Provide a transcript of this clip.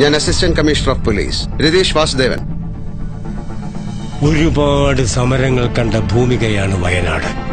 ഞാൻ assistant commissioner of police. Ratheesh Vasudevan. ഒരുപാട് സമരങ്ങൾ കണ്ട ഭൂമികയാണ് വയനാട്.